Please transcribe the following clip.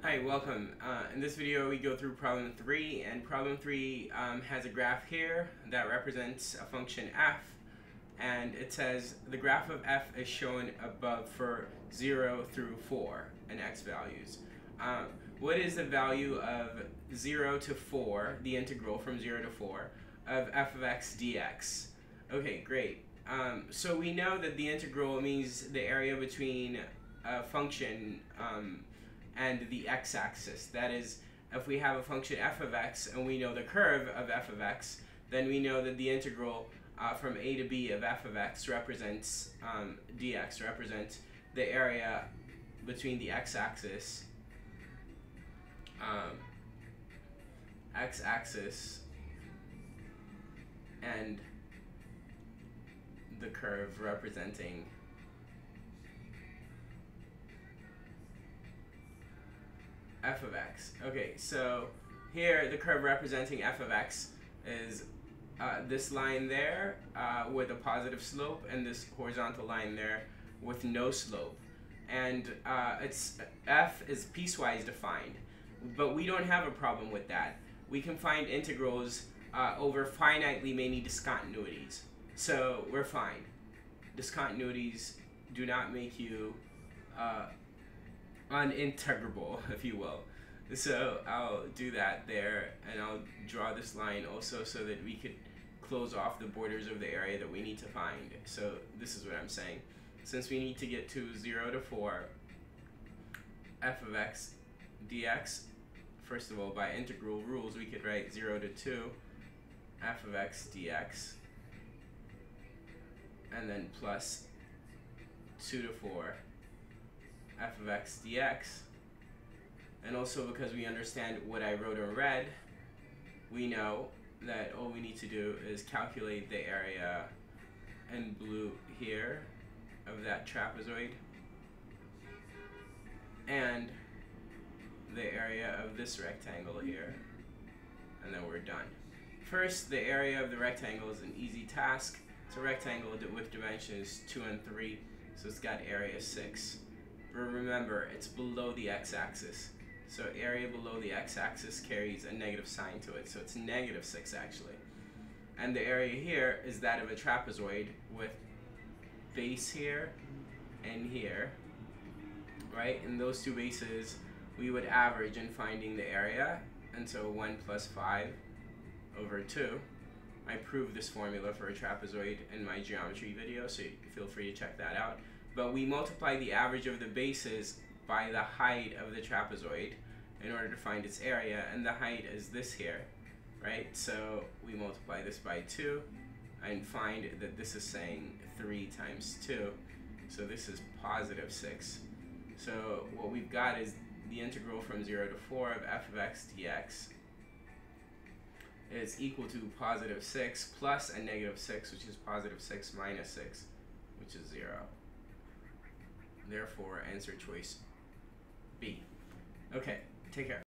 Hi, welcome. Uh, in this video we go through problem 3 and problem 3 um, has a graph here that represents a function f and it says the graph of f is shown above for 0 through 4 and x values. Um, what is the value of 0 to 4, the integral from 0 to 4, of f of x dx? Okay, great. Um, so we know that the integral means the area between a function um, and the x-axis. That is, if we have a function f of x and we know the curve of f of x, then we know that the integral uh, from a to b of f of x represents um, dx, represents the area between the x-axis, um, x-axis, and the curve representing f of x. Okay, so here the curve representing f of x is uh, this line there uh, with a positive slope and this horizontal line there with no slope. And uh, it's f is piecewise defined, but we don't have a problem with that. We can find integrals uh, over finitely many discontinuities. So we're fine. Discontinuities do not make you uh, unintegrable, if you will. So I'll do that there, and I'll draw this line also so that we could close off the borders of the area that we need to find. So this is what I'm saying. Since we need to get to 0 to 4, f of x dx, first of all, by integral rules, we could write 0 to 2, f of x dx, and then plus 2 to 4, f of x dx. And also because we understand what I wrote in red, we know that all we need to do is calculate the area in blue here of that trapezoid and the area of this rectangle here and then we're done. First, the area of the rectangle is an easy task. It's a rectangle with dimensions 2 and 3, so it's got area 6. Remember, it's below the x-axis. So area below the x-axis carries a negative sign to it, so it's negative 6 actually. And the area here is that of a trapezoid with base here and here, right? And those two bases we would average in finding the area, and so 1 plus 5 over 2. I proved this formula for a trapezoid in my geometry video, so feel free to check that out. But we multiply the average of the bases by the height of the trapezoid in order to find its area, and the height is this here, right? So we multiply this by 2 and find that this is saying 3 times 2, so this is positive 6. So what we've got is the integral from 0 to 4 of f of x dx is equal to positive 6 plus a negative 6, which is positive 6 minus 6, which is 0. Therefore, answer choice B. Okay, take care.